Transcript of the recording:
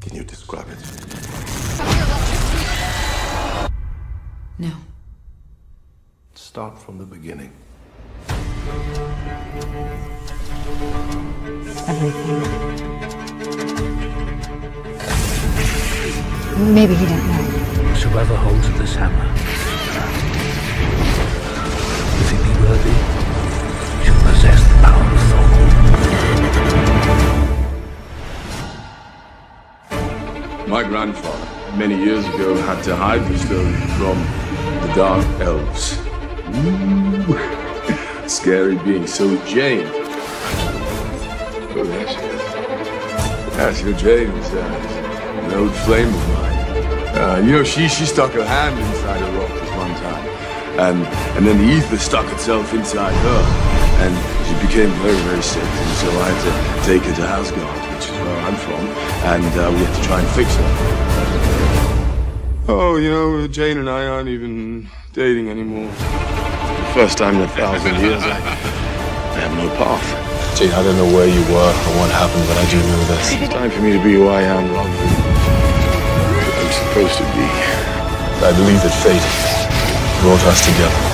Can you describe it? No. Start from the beginning. Everything. Maybe he didn't know. Whoever holds this hammer, My grandfather, many years ago, had to hide the stone from the Dark Elves. Ooh. Scary being. So Jane. Oh, there she is. Yes, your Jane uh, an old flame of mine. Uh, you know, she she stuck her hand inside a rock at one time, and and then the Aether stuck itself inside her, and she became very very sick, and so I had to take her to Asgard, where I'm from, and uh, we have to try and fix it. Oh, you know, Jane and I aren't even dating anymore. The first time in a thousand years, I, I have no path. Jane, I don't know where you were or what happened, but I do know this. It's time for me to be who I am rather than who I'm supposed to be. I believe that fate brought us together.